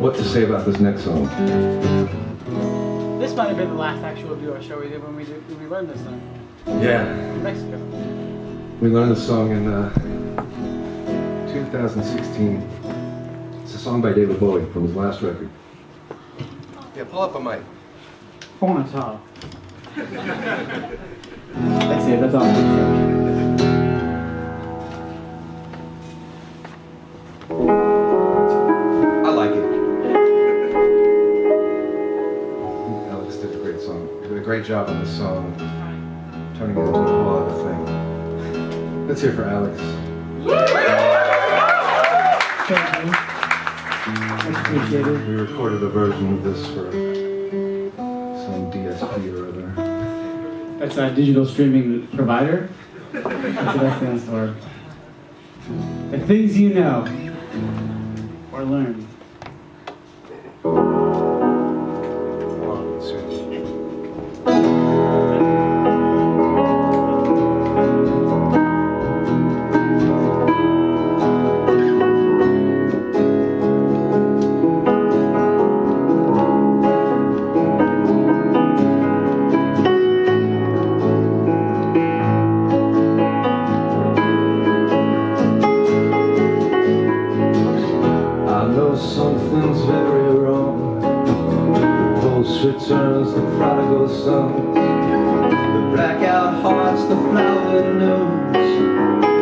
what to say about this next song. This might have been the last actual duo show we did when we, did, when we learned this song Yeah, in Mexico. we learned this song in uh, 2016. It's a song by David Bowie from his last record. Yeah, pull up a mic. Phone top. That's it, that's all. Great song. He did a great job on this song, turning it into a whole other thing. Let's hear for Alex. Thank you. Much appreciated. We recorded a version of this for some DSP or other. That's a digital streaming provider. That's what that stands for. The things you know or learn. Returns, the prodigal sons, the blackout hearts, the flowered nose,